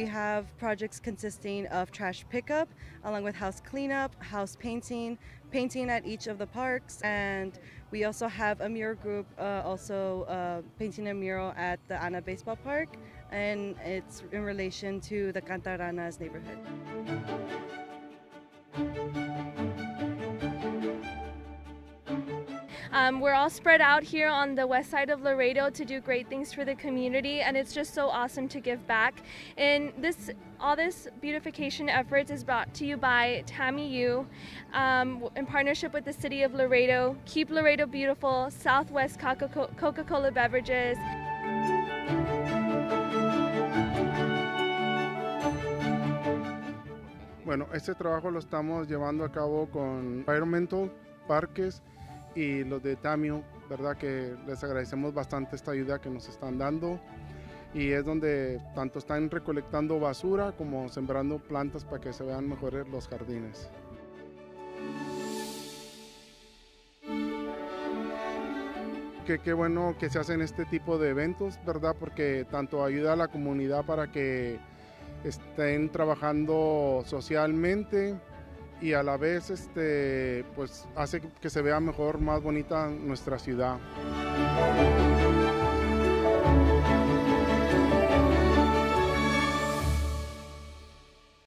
have projects consisting of trash pickup, along with house cleanup, house painting, painting at each of the parks, and we also have a mural group uh, also uh, painting a mural at the Ana Baseball Park, and it's in relation to the Cantaranas neighborhood. Um, we're all spread out here on the west side of Laredo to do great things for the community, and it's just so awesome to give back. And this, all this beautification efforts is brought to you by TAMIU um, in partnership with the City of Laredo, Keep Laredo Beautiful, Southwest Coca-Cola Beverages. Bueno, este trabajo lo estamos llevando a cabo con Environmental Parques y los de Tamio, ¿verdad? Que les agradecemos bastante esta ayuda que nos están dando y es donde tanto están recolectando basura como sembrando plantas para que se vean mejores los jardines. Qué, qué bueno que se hacen este tipo de eventos, ¿verdad? Porque tanto ayuda a la comunidad para que estén trabajando socialmente, y a la vez este, pues hace que se vea mejor, más bonita nuestra ciudad.